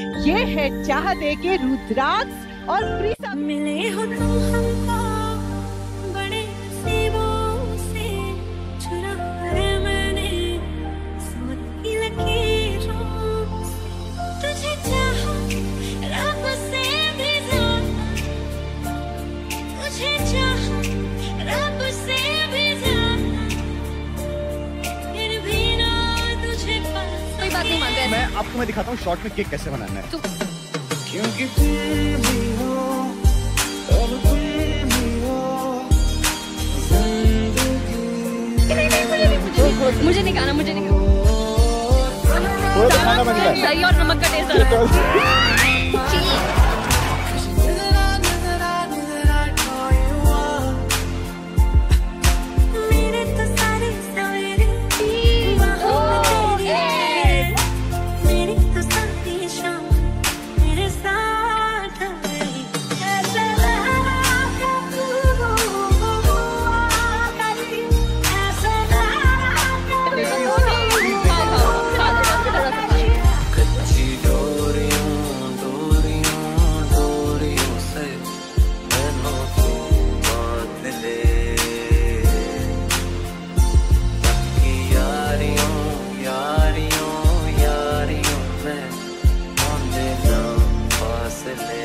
ये है चाह दे के रुद्राक्ष और प्रीसा मिले हो तुम हमको बड़े नसीबों से। चुरा मैंने सोच की लकीरों आपको मैं दिखाता हूँ शॉर्ट में केक कैसे बनाना है। क्योंकि तुम भी हो अब तुम भी हो मुझे नहीं खाना मुझे नहीं खाना। और नमक का टेस्ट आ रहा है। in.